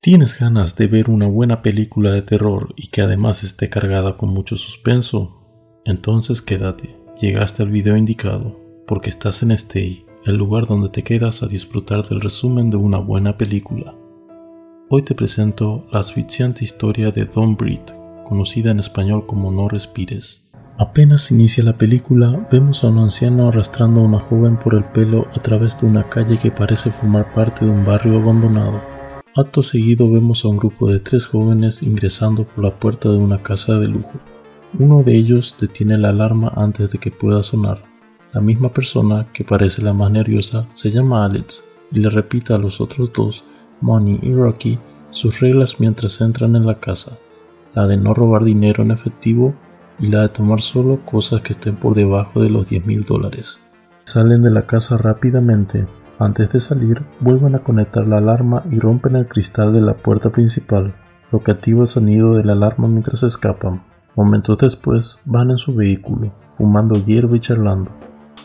¿Tienes ganas de ver una buena película de terror y que además esté cargada con mucho suspenso? Entonces quédate, llegaste al video indicado, porque estás en Stay, el lugar donde te quedas a disfrutar del resumen de una buena película. Hoy te presento la asfixiante historia de Don Breed, conocida en español como No Respires. Apenas inicia la película, vemos a un anciano arrastrando a una joven por el pelo a través de una calle que parece formar parte de un barrio abandonado. Acto seguido vemos a un grupo de tres jóvenes ingresando por la puerta de una casa de lujo. Uno de ellos detiene la alarma antes de que pueda sonar. La misma persona, que parece la más nerviosa, se llama Alex y le repite a los otros dos, Money y Rocky, sus reglas mientras entran en la casa, la de no robar dinero en efectivo y la de tomar solo cosas que estén por debajo de los 10 mil dólares. Salen de la casa rápidamente, antes de salir, vuelven a conectar la alarma y rompen el cristal de la puerta principal, lo que activa el sonido de la alarma mientras escapan. Momentos después, van en su vehículo, fumando hierba y charlando.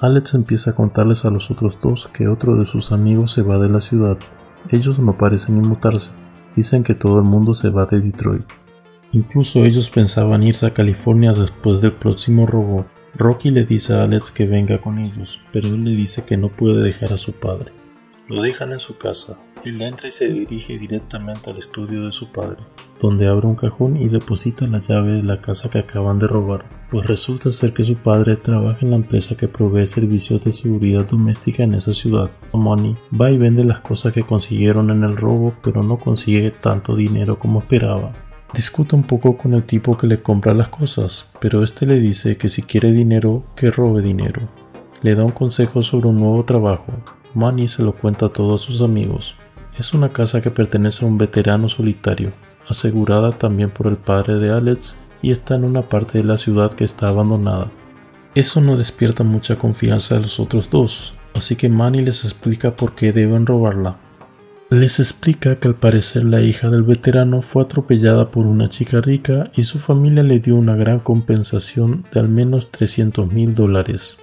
Alex empieza a contarles a los otros dos que otro de sus amigos se va de la ciudad. Ellos no parecen inmutarse. Dicen que todo el mundo se va de Detroit. Incluso ellos pensaban irse a California después del próximo robo, Rocky le dice a Alex que venga con ellos, pero él le dice que no puede dejar a su padre. Lo dejan en su casa. Él entra y se dirige directamente al estudio de su padre, donde abre un cajón y deposita la llave de la casa que acaban de robar, pues resulta ser que su padre trabaja en la empresa que provee servicios de seguridad doméstica en esa ciudad. Money va y vende las cosas que consiguieron en el robo, pero no consigue tanto dinero como esperaba. Discute un poco con el tipo que le compra las cosas, pero este le dice que si quiere dinero, que robe dinero. Le da un consejo sobre un nuevo trabajo. Manny se lo cuenta a todos sus amigos. Es una casa que pertenece a un veterano solitario, asegurada también por el padre de Alex y está en una parte de la ciudad que está abandonada. Eso no despierta mucha confianza a los otros dos, así que Manny les explica por qué deben robarla. Les explica que al parecer la hija del veterano fue atropellada por una chica rica y su familia le dio una gran compensación de al menos 300 mil dólares.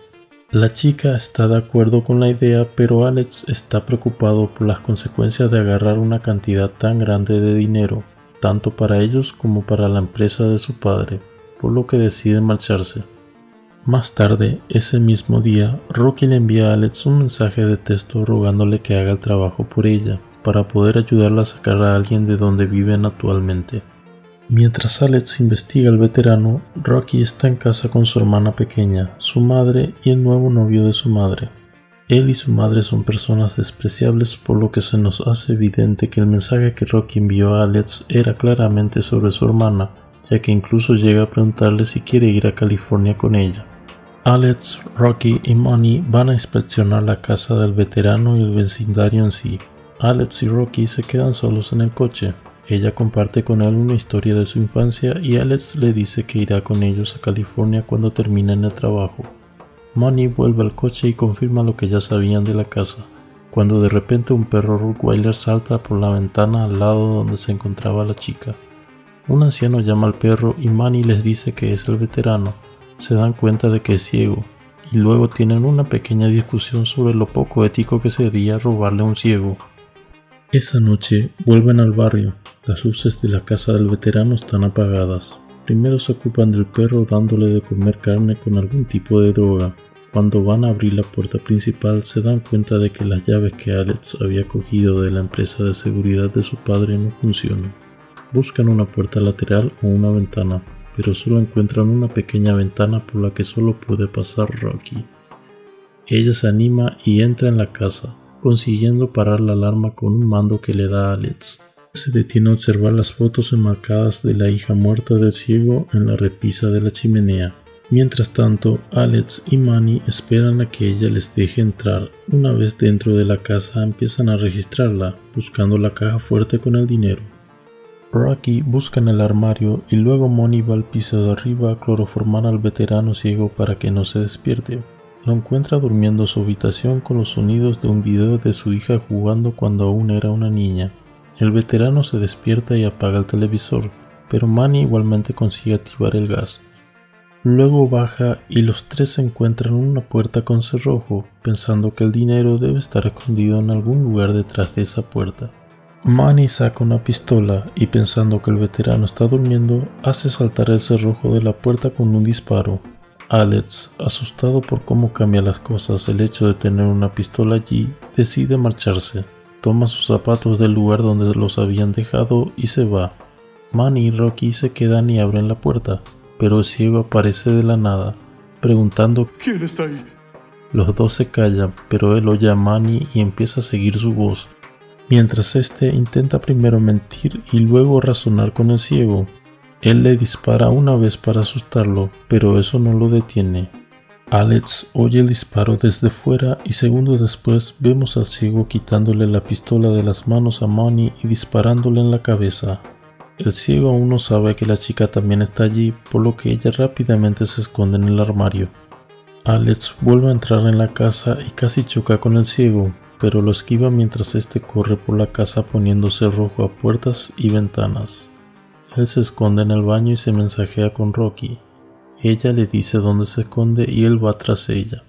La chica está de acuerdo con la idea, pero Alex está preocupado por las consecuencias de agarrar una cantidad tan grande de dinero, tanto para ellos como para la empresa de su padre, por lo que decide marcharse. Más tarde, ese mismo día, Rocky le envía a Alex un mensaje de texto rogándole que haga el trabajo por ella, para poder ayudarla a sacar a alguien de donde viven actualmente. Mientras Alex investiga al veterano, Rocky está en casa con su hermana pequeña, su madre y el nuevo novio de su madre. Él y su madre son personas despreciables por lo que se nos hace evidente que el mensaje que Rocky envió a Alex era claramente sobre su hermana, ya que incluso llega a preguntarle si quiere ir a California con ella. Alex, Rocky y Money van a inspeccionar la casa del veterano y el vecindario en sí, Alex y Rocky se quedan solos en el coche. Ella comparte con él una historia de su infancia y Alex le dice que irá con ellos a California cuando terminen el trabajo. Money vuelve al coche y confirma lo que ya sabían de la casa, cuando de repente un perro Rottweiler salta por la ventana al lado donde se encontraba la chica. Un anciano llama al perro y Manny les dice que es el veterano. Se dan cuenta de que es ciego y luego tienen una pequeña discusión sobre lo poco ético que sería robarle a un ciego. Esa noche vuelven al barrio. Las luces de la casa del veterano están apagadas. Primero se ocupan del perro dándole de comer carne con algún tipo de droga. Cuando van a abrir la puerta principal se dan cuenta de que las llaves que Alex había cogido de la empresa de seguridad de su padre no funcionan. Buscan una puerta lateral o una ventana, pero solo encuentran una pequeña ventana por la que solo puede pasar Rocky. Ella se anima y entra en la casa consiguiendo parar la alarma con un mando que le da a Alex. Se detiene a observar las fotos enmarcadas de la hija muerta del ciego en la repisa de la chimenea. Mientras tanto, Alex y Manny esperan a que ella les deje entrar. Una vez dentro de la casa empiezan a registrarla, buscando la caja fuerte con el dinero. Rocky busca en el armario y luego Money va al piso de arriba a cloroformar al veterano ciego para que no se despierte. Lo encuentra durmiendo en su habitación con los sonidos de un video de su hija jugando cuando aún era una niña. El veterano se despierta y apaga el televisor, pero Manny igualmente consigue activar el gas. Luego baja y los tres se encuentran en una puerta con cerrojo, pensando que el dinero debe estar escondido en algún lugar detrás de esa puerta. Manny saca una pistola y pensando que el veterano está durmiendo, hace saltar el cerrojo de la puerta con un disparo. Alex, asustado por cómo cambia las cosas el hecho de tener una pistola allí, decide marcharse. Toma sus zapatos del lugar donde los habían dejado y se va. Manny y Rocky se quedan y abren la puerta, pero el ciego aparece de la nada, preguntando ¿Quién está ahí? Los dos se callan, pero él oye a Manny y empieza a seguir su voz, mientras este intenta primero mentir y luego razonar con el ciego. Él le dispara una vez para asustarlo, pero eso no lo detiene. Alex oye el disparo desde fuera y segundos después vemos al ciego quitándole la pistola de las manos a Manny y disparándole en la cabeza. El ciego aún no sabe que la chica también está allí, por lo que ella rápidamente se esconde en el armario. Alex vuelve a entrar en la casa y casi choca con el ciego, pero lo esquiva mientras este corre por la casa poniéndose rojo a puertas y ventanas. Él se esconde en el baño y se mensajea con Rocky. Ella le dice dónde se esconde y él va tras ella.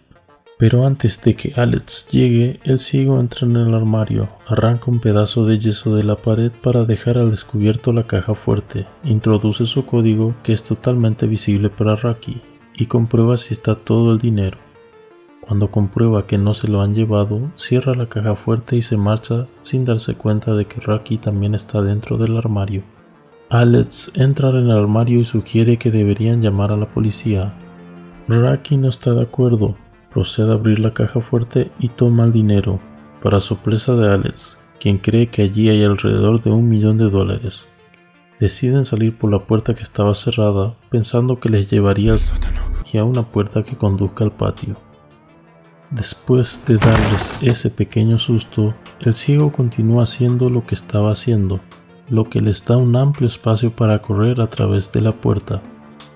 Pero antes de que Alex llegue, el ciego entra en el armario, arranca un pedazo de yeso de la pared para dejar al descubierto la caja fuerte, introduce su código que es totalmente visible para Rocky y comprueba si está todo el dinero. Cuando comprueba que no se lo han llevado, cierra la caja fuerte y se marcha sin darse cuenta de que Rocky también está dentro del armario. Alex entra en el armario y sugiere que deberían llamar a la policía. Rocky no está de acuerdo, procede a abrir la caja fuerte y toma el dinero, para sorpresa de Alex, quien cree que allí hay alrededor de un millón de dólares. Deciden salir por la puerta que estaba cerrada, pensando que les llevaría al sótano y a una puerta que conduzca al patio. Después de darles ese pequeño susto, el ciego continúa haciendo lo que estaba haciendo, lo que les da un amplio espacio para correr a través de la puerta.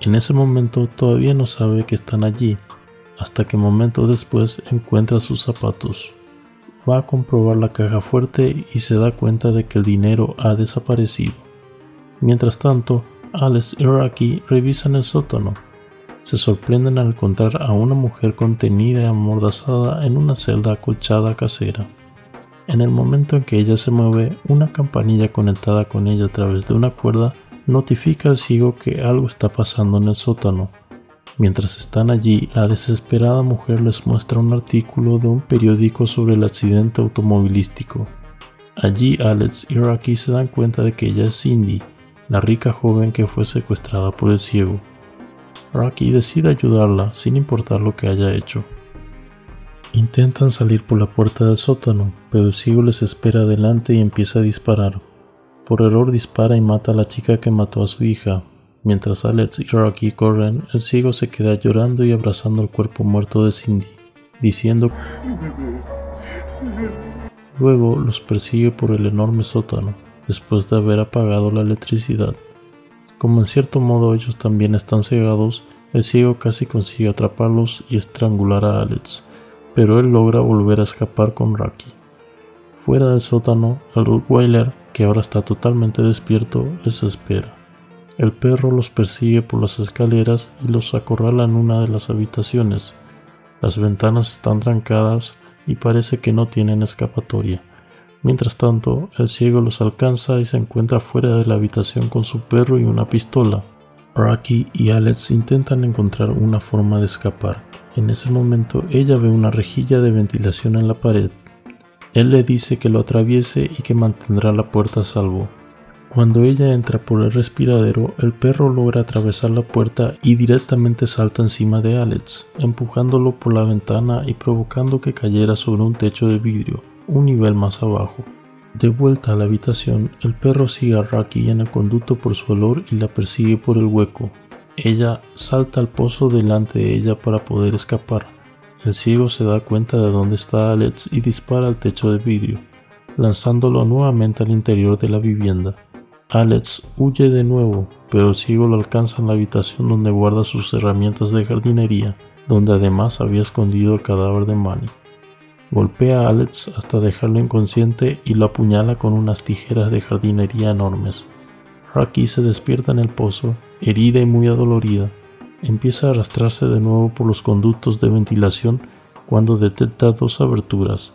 En ese momento todavía no sabe que están allí, hasta que momentos después encuentra sus zapatos. Va a comprobar la caja fuerte y se da cuenta de que el dinero ha desaparecido. Mientras tanto, Alex y Rocky revisan el sótano. Se sorprenden al encontrar a una mujer contenida y amordazada en una celda acolchada casera. En el momento en que ella se mueve, una campanilla conectada con ella a través de una cuerda notifica al ciego que algo está pasando en el sótano. Mientras están allí, la desesperada mujer les muestra un artículo de un periódico sobre el accidente automovilístico. Allí Alex y Rocky se dan cuenta de que ella es Cindy, la rica joven que fue secuestrada por el ciego. Rocky decide ayudarla sin importar lo que haya hecho. Intentan salir por la puerta del sótano, pero el ciego les espera adelante y empieza a disparar. Por error dispara y mata a la chica que mató a su hija, Mientras Alex y Rocky corren, el ciego se queda llorando y abrazando el cuerpo muerto de Cindy, diciendo Luego los persigue por el enorme sótano, después de haber apagado la electricidad. Como en cierto modo ellos también están cegados, el ciego casi consigue atraparlos y estrangular a Alex, pero él logra volver a escapar con Rocky. Fuera del sótano, el Rottweiler, que ahora está totalmente despierto, les espera. El perro los persigue por las escaleras y los acorrala en una de las habitaciones. Las ventanas están trancadas y parece que no tienen escapatoria. Mientras tanto, el ciego los alcanza y se encuentra fuera de la habitación con su perro y una pistola. Rocky y Alex intentan encontrar una forma de escapar. En ese momento ella ve una rejilla de ventilación en la pared. Él le dice que lo atraviese y que mantendrá la puerta a salvo. Cuando ella entra por el respiradero, el perro logra atravesar la puerta y directamente salta encima de Alex, empujándolo por la ventana y provocando que cayera sobre un techo de vidrio, un nivel más abajo. De vuelta a la habitación, el perro sigue a Rocky en el conducto por su olor y la persigue por el hueco. Ella salta al pozo delante de ella para poder escapar. El ciego se da cuenta de dónde está Alex y dispara al techo de vidrio, lanzándolo nuevamente al interior de la vivienda. Alex huye de nuevo, pero el ciego lo alcanza en la habitación donde guarda sus herramientas de jardinería, donde además había escondido el cadáver de Manny. Golpea a Alex hasta dejarlo inconsciente y lo apuñala con unas tijeras de jardinería enormes. Rocky se despierta en el pozo, herida y muy adolorida. Empieza a arrastrarse de nuevo por los conductos de ventilación cuando detecta dos aberturas,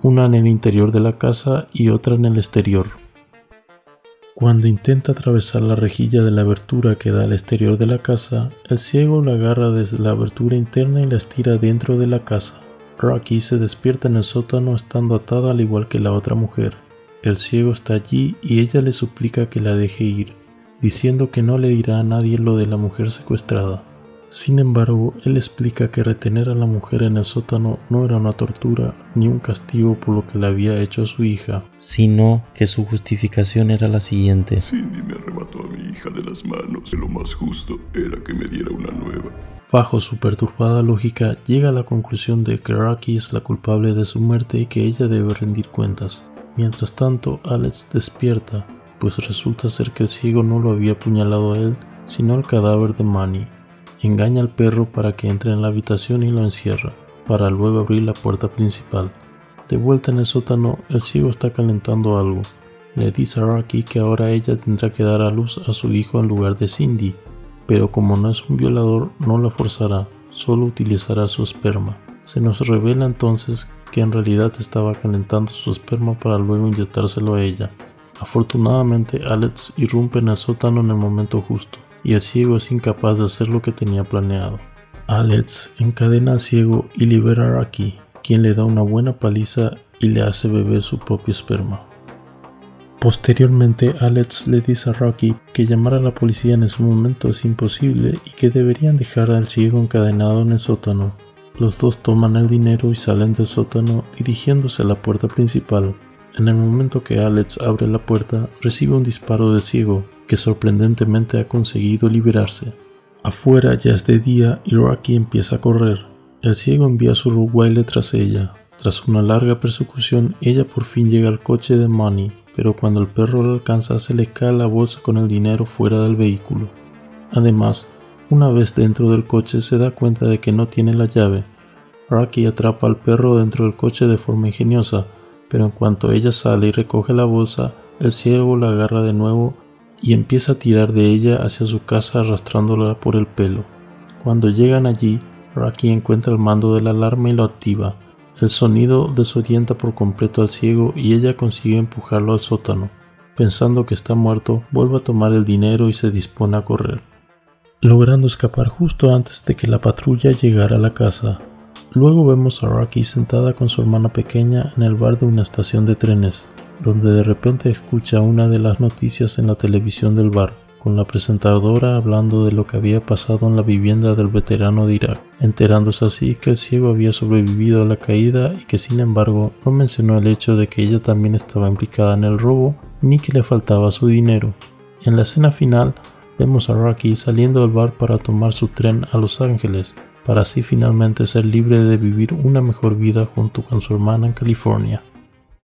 una en el interior de la casa y otra en el exterior. Cuando intenta atravesar la rejilla de la abertura que da al exterior de la casa, el ciego la agarra desde la abertura interna y la estira dentro de la casa. Rocky se despierta en el sótano estando atada al igual que la otra mujer. El ciego está allí y ella le suplica que la deje ir, diciendo que no le dirá a nadie lo de la mujer secuestrada. Sin embargo, él explica que retener a la mujer en el sótano no era una tortura ni un castigo por lo que le había hecho su hija, sino que su justificación era la siguiente. Cindy me arrebató a mi hija de las manos lo más justo era que me diera una nueva. Bajo su perturbada lógica, llega a la conclusión de que Rocky es la culpable de su muerte y que ella debe rendir cuentas. Mientras tanto, Alex despierta, pues resulta ser que el ciego no lo había apuñalado a él, sino al cadáver de Manny, Engaña al perro para que entre en la habitación y lo encierra, para luego abrir la puerta principal. De vuelta en el sótano, el ciego está calentando algo. Le dice a Rocky que ahora ella tendrá que dar a luz a su hijo en lugar de Cindy, pero como no es un violador, no la forzará, solo utilizará su esperma. Se nos revela entonces que en realidad estaba calentando su esperma para luego inyectárselo a ella. Afortunadamente, Alex irrumpe en el sótano en el momento justo y el ciego es incapaz de hacer lo que tenía planeado. Alex encadena al ciego y libera a Rocky, quien le da una buena paliza y le hace beber su propio esperma. Posteriormente, Alex le dice a Rocky que llamar a la policía en ese momento es imposible y que deberían dejar al ciego encadenado en el sótano. Los dos toman el dinero y salen del sótano dirigiéndose a la puerta principal. En el momento que Alex abre la puerta, recibe un disparo del ciego, que sorprendentemente ha conseguido liberarse. Afuera ya es de día y Rocky empieza a correr. El ciego envía su Rottweiler tras ella. Tras una larga persecución, ella por fin llega al coche de Money, pero cuando el perro la alcanza se le cae la bolsa con el dinero fuera del vehículo. Además, una vez dentro del coche se da cuenta de que no tiene la llave. Rocky atrapa al perro dentro del coche de forma ingeniosa, pero en cuanto ella sale y recoge la bolsa, el ciego la agarra de nuevo y empieza a tirar de ella hacia su casa arrastrándola por el pelo. Cuando llegan allí, Rocky encuentra el mando de la alarma y lo activa. El sonido desorienta por completo al ciego y ella consigue empujarlo al sótano. Pensando que está muerto, vuelve a tomar el dinero y se dispone a correr, logrando escapar justo antes de que la patrulla llegara a la casa. Luego vemos a Rocky sentada con su hermana pequeña en el bar de una estación de trenes donde de repente escucha una de las noticias en la televisión del bar, con la presentadora hablando de lo que había pasado en la vivienda del veterano de Irak, enterándose así que el ciego había sobrevivido a la caída y que sin embargo no mencionó el hecho de que ella también estaba implicada en el robo ni que le faltaba su dinero. En la escena final vemos a Rocky saliendo del bar para tomar su tren a Los Ángeles, para así finalmente ser libre de vivir una mejor vida junto con su hermana en California.